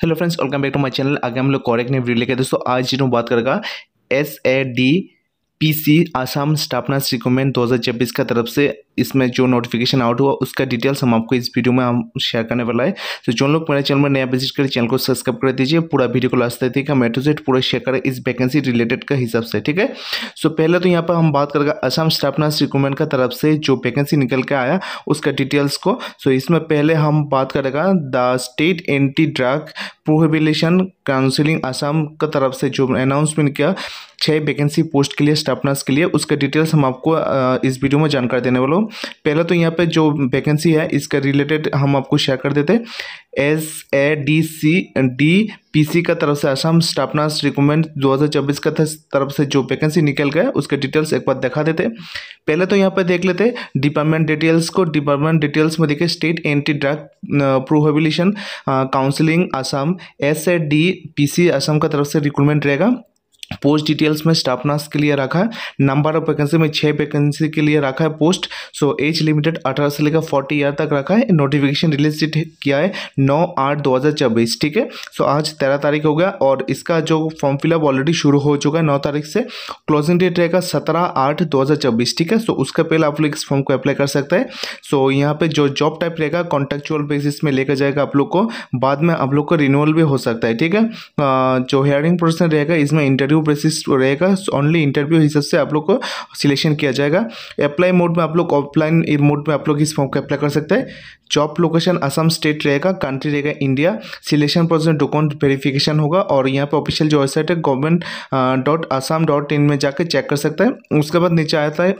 Hello friends welcome back to my channel आगे हम लोग कॉरेक्ट ने वीडियो लेके दोस्तों, आज जो बात करेगा S A D P C Assam स्थापना सिक्यूमेंट दो हज़ार 2024 का तरफ़ से इसमें जो नोटिफिकेशन आउट हुआ, उसका डिटेल्स हम आपको इस वीडियो में हम शेयर करने वाला है। तो जो लोग मेरे चैनल में नया विज़िट करें चैनल को सब्सक्राइब कर दीजिए। पूरा वीडियो को लास्ट तक देखिए। मेट्रो सेट पूरा शेयर करें इस वैकेंसी रिलेटेड का हिसाब से, ठीक है? सो पहले तो यहाँ पर हम बात करेंगे असम स्टाफ नर्स रिक्रूटमेंट का तरफ़ से जो वैकेंसी निकल के आया, उसका डिटेल्स को। सो इसमें पहले हम बात करेगा the state anti drug prohibition counselling Assam का तरफ़ से जो अनाउंसमेंट किया छः वैकेंसी पोस्ट के लिए स्टाफ नर्स के लिए, उसका डिटेल्स हम आपको इस वीडियो में जानकारी देने वाला हूँ पहले तो यहाँ पे जो वैकेंसी है, इसका रिलेटेड हम आपको शेयर कर देते S A D C D P C का तरफ़ से असम स्टाफ नर्स रिक्रूटमेंट दो हज़ार चौबीस का तरफ़ से जो वैकेंसी निकल गया, उसके डिटेल्स एक बार दिखा देते पहले तो यहाँ पे देख लेते डिपार्टमेंट डिटेल्स को डिपार्टमेंट डिटेल्स में देखिए state anti drug prohibition counselling Assam S A D P C Assam का तरफ़ से रिक्रूटमेंट रहेगा। पोस्ट डिटेल्स में स्टाफ नर्स के लिए रखा है। नंबर ऑफ़ वैकेंसी में छः वैकेंसी के लिए रखा है पोस्ट सो एज लिमिटेड अठारह से लेकर फोर्टी ईयर तक रखा है। नोटिफिकेशन रिलीज़ डेट किया है नौ आठ दो हज़ार चौबीस, ठीक है? सो आज तेरह तारीख हो गया और इसका जो फॉर्म फिलअप ऑलरेडी शुरू हो चुका है नौ तारीख से। क्लोजिंग डेट रहेगा सत्रह आठ दो हज़ार चौबीस, ठीक है? सो उसका पहले आप लोग इस फॉर्म को अप्लाई कर सकते हैं। सो यहाँ पे जो जॉब टाइप रहेगा कॉन्टेक्चुअल बेसिस में लेकर जाएगा आप लोग को। बाद में आप लोग को रिन्यूअल भी हो सकता है, ठीक है? जो हेयरिंग प्रोसेस रहेगा, इसमें इंटरव्यू इंटरव्यू बेसिस रहेगा। ओनली इंटरव्यू हिसाब से आप लोग को सिलेक्शन किया जाएगा। अप्लाई मोड में आप लोग ऑफलाइन मोड में आप लोग इस फॉर्म को अप्लाई कर सकते हैं। जॉब लोकेशन असम स्टेट रहेगा कंट्री रहेगा India selection process document verification होगा और यहाँ पे ऑफिशियल जो वेबसाइट है government dot Assam dot in में जाकर चेक कर सकते हैं। उसके बाद नीचे आता है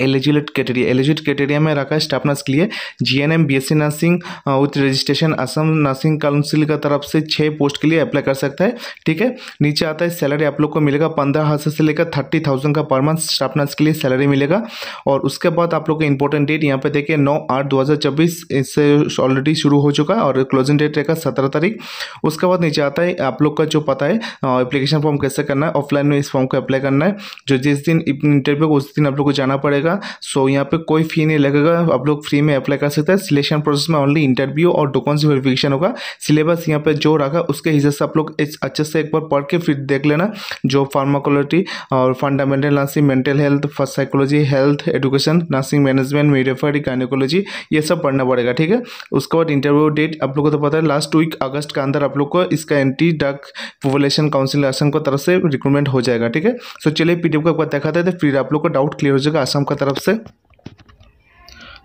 एलिजिलेट क्राइटेरिया एलिजिट क्राइटेरिया में रखा है स्टाफ नर्स के लिए। G N M B S C nursing with registration Assam nursing council का तरफ़ से छः पोस्ट के लिए अप्लाई कर सकता है, ठीक है? नीचे आता है सैलरी आप लोग को मिलेगा पंद्रह हज़ार से लेकर थर्टी थाउज़ेंड का पर मंथ स्टाफ नर्स के लिए सैलरी मिलेगा। और उसके बाद आप लोग का इंपॉर्टेंट डेट यहाँ पे देखिए, नौ आठ दो हज़ार चौबीस, इससे ऑलरेडी शुरू हो चुका है और क्लोजिंग डेट रहेगा सत्रह तारीख। उसके बाद नीचे आता है आप लोग का जो पता है एप्लीकेशन फॉर्म कैसे करना है ऑफलाइन में इस फॉर्म को अप्लाई करना है। जो जिस दिन इंटरव्यू उस दिन आप लोग को जाना पड़ेगा। लगेगा सो यहाँ पे कोई फ़ी नहीं लगेगा। आप लोग फ्री में अप्लाई कर सकते हैं। सिलेक्शन प्रोसेस में ओनली इंटरव्यू और डॉक्यूमेंट्स वेरिफिकेशन होगा। सिलेबस यहाँ पे जो रखा उसके हिसाब से आप लोग अच्छे से एक बार पढ़ के फिर देख लेना। जो फार्माकोलॉजी और fundamental nursing mental health first psychology health education nursing management मीडियोफाइड gynaecology ये सब पढ़ना पड़ेगा, ठीक है? उसके बाद इंटरव्यू डेट आप लोग को तो पता है लास्ट वीक अगस्त के अंदर आप लोग को इसका anti drug population council Assam की तरफ़ से रिक्रूटमेंट हो जाएगा, ठीक है? सो चलिए पीडीएफ को एक बार दिखाते हैं तो फिर आप लोग को डाउट क्लियर हो जाएगा असम का तरफ़ से।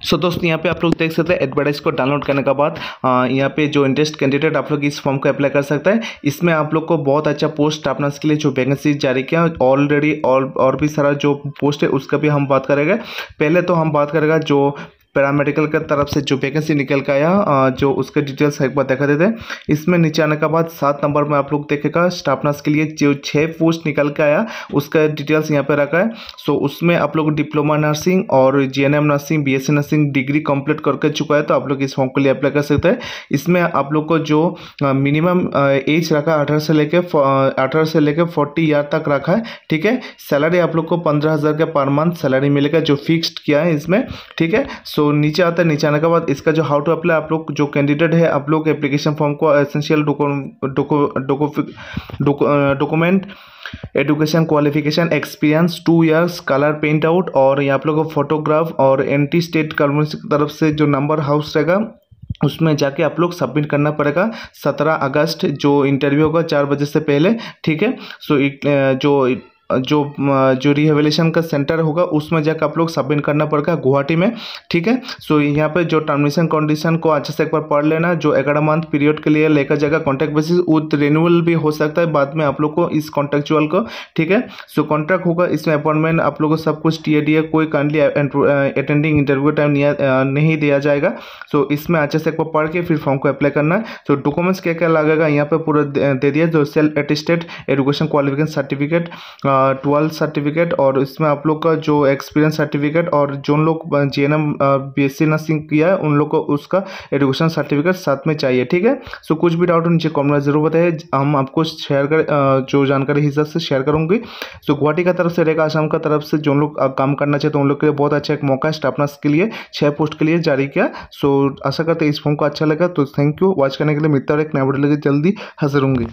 सो so, दोस्तों यहाँ पे आप लोग देख सकते हैं एडवर्टाइज को डाउनलोड करने के बाद यहाँ पे जो इंटरेस्ट कैंडिडेट आप लोग इस फॉर्म को अप्लाई कर सकते हैं इसमें आप लोग को बहुत अच्छा पोस्ट अपना के लिए जो वैकेंसी जारी किया ऑलरेडी और और भी सारा जो पोस्ट है उसका भी हम बात करेंगे। पहले तो हम बात करेगा जो पैरामेडिकल के तरफ़ से जो वैकेंसी निकल के आया जो उसके डिटेल्स एक बार देखा देते इसमें नीचे आने के बाद सात नंबर में आप लोग देखेगा स्टाफ नर्स के लिए जो छः पोस्ट निकल के आया, उसका डिटेल्स यहाँ पे रखा है। सो उसमें आप लोग डिप्लोमा नर्सिंग और G nursing BSc nursing degree complete करके चुका है तो आप लोग इस फॉर्म के लिए अप्लाई कर सकते हैं। इसमें आप लोग को जो मिनिमम एज रखा है, अठारह से लेकर अठारह से लेकर फोर्टी ईयर तक रखा है, ठीक है? सैलरी आप लोग को पंद्रह हज़ार का पर मंथ सैलरी मिलेगा, जो फिक्स्ड किया है इसमें, ठीक है? सो सो नीचे आता है, नीचे आने के बाद इसका जो हाउ टू अप्लाई आप लोग जो कैंडिडेट है, आप लोग एप्लीकेशन फॉर्म को essential document education qualification experience two years colour print out और यहाँ आप लोग फोटोग्राफ और एंटी स्टेट गवर्नमेंट की तरफ़ से जो नंबर हाउस रहेगा, उसमें जाके आप लोग सबमिट करना पड़ेगा सत्रह अगस्त, जो इंटरव्यू होगा चार बजे से पहले, ठीक है? सो जो जो जो रिहेबिलेशन का सेंटर होगा, उसमें जाकर आप लोग सबमिट करना पड़ेगा गुवाहाटी में, ठीक है? सो यहाँ पे जो टर्मिनेशन कंडीशन को अच्छे से एक बार पढ़ लेना, जो ग्यारह मंथ पीरियड के लिए लेकर जाएगा कॉन्ट्रैक्ट बेसिस विद रिन्यूअल भी हो सकता है बाद में आप लोग को इस कॉन्ट्रेक्चुअल को, ठीक है? सो कॉन्ट्रैक्ट होगा, इसमें अपॉइंटमेंट आप लोग को सब कुछ टी ए कोई काइंडली अटेंडिंग इंटरव्यू टाइम नहीं दिया जाएगा। सो इसमें अच्छे से एक बार पढ़ के फिर फॉर्म को अप्लाई करना। है सो डॉक्यूमेंट्स क्या क्या लगेगा, यहाँ पे पूरा दे दिया, जो self attested education qualification certificate twelfth certificate और इसमें आप लोग का जो एक्सपीरियंस सर्टिफिकेट और जो लोग G N M B S C nursing किया है, उन लोग को उसका एडुकेशन सर्टिफिकेट साथ में चाहिए, ठीक है? सो कुछ भी डाउट नीचे कॉमेंट में ज़रूर बताइए, हम आपको शेयर कर जो जानकारी हिसाब से शेयर करूँगी। सो गुवाहाटी का तरफ़ से रहेगा आसाम का तरफ़ से जो लोग काम करना चाहते हैं, उन लोग के लिए बहुत अच्छा एक मौका है स्टाफनर्स के लिए छः पोस्ट के लिए जारी किया। सो आशा करते हैं इस फॉर्म को अच्छा लगा तो थैंक यू वॉच करने के लिए मित्र एक नया वीडियो लगे जल्दी हाजिर होंगे।